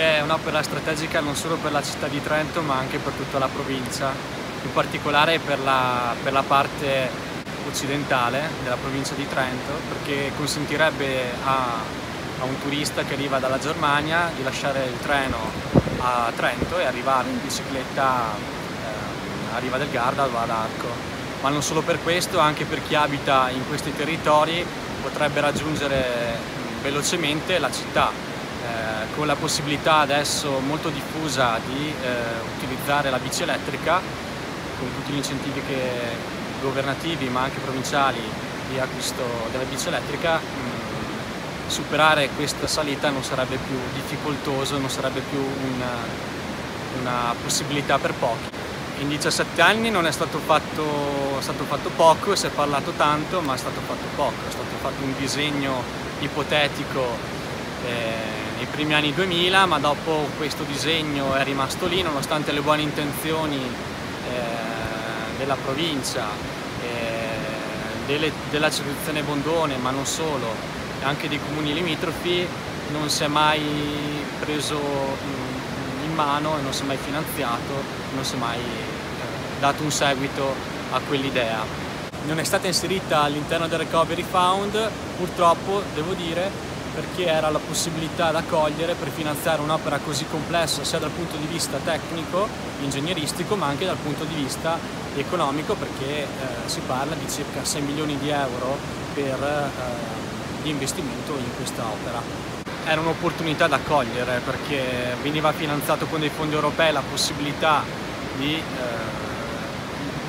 un'opera strategica non solo per la città di Trento ma anche per tutta la provincia, in particolare per la, per la parte occidentale della provincia di Trento perché consentirebbe a, a un turista che arriva dalla Germania di lasciare il treno a Trento e arrivare in bicicletta eh, a Riva del Garda o ad Arco. Ma non solo per questo, anche per chi abita in questi territori potrebbe raggiungere velocemente la città eh, con la possibilità adesso molto diffusa di eh, utilizzare la bici elettrica con tutti gli incentivi governativi ma anche provinciali di acquisto della bici elettrica mh, superare questa salita non sarebbe più difficoltoso, non sarebbe più una, una possibilità per pochi. In 17 anni non è stato fatto, è stato fatto poco, si è parlato tanto, ma è stato fatto poco, è stato fatto un disegno ipotetico eh, nei primi anni 2000, ma dopo questo disegno è rimasto lì, nonostante le buone intenzioni eh, della provincia, eh, delle, della circolazione Bondone, ma non solo, anche dei comuni limitrofi, non si è mai preso in mano non si è mai finanziato, non si è mai eh, dato un seguito a quell'idea. Non è stata inserita all'interno del Recovery Fund, purtroppo devo dire, perché era la possibilità da cogliere per finanziare un'opera così complessa sia dal punto di vista tecnico, ingegneristico, ma anche dal punto di vista economico perché eh, si parla di circa 6 milioni di euro per eh, l'investimento in questa opera. Era un'opportunità da cogliere perché veniva finanziato con dei fondi europei la possibilità di eh,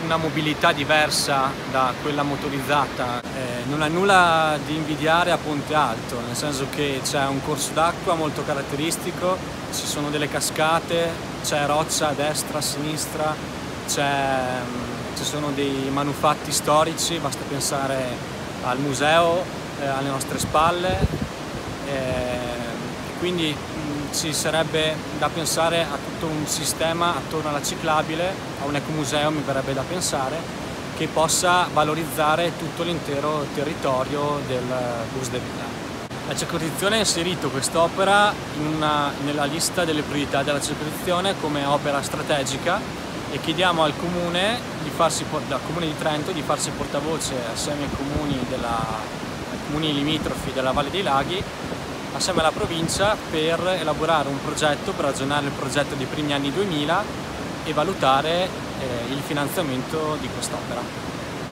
una mobilità diversa da quella motorizzata. Eh, non ha nulla di invidiare a Ponte Alto, nel senso che c'è un corso d'acqua molto caratteristico, ci sono delle cascate, c'è roccia a destra, a sinistra, ci sono dei manufatti storici, basta pensare al museo eh, alle nostre spalle. Eh, quindi ci sarebbe da pensare a tutto un sistema attorno alla ciclabile, a un ecomuseo mi verrebbe da pensare, che possa valorizzare tutto l'intero territorio del Bus de Villa. La circoscrizione ha inserito quest'opera nella lista delle priorità della circoscrizione come opera strategica e chiediamo al comune, di farsi, al comune di Trento di farsi portavoce assieme ai comuni, della, ai comuni limitrofi della Valle dei Laghi assieme alla provincia per elaborare un progetto, per ragionare il progetto dei primi anni 2000 e valutare eh, il finanziamento di quest'opera.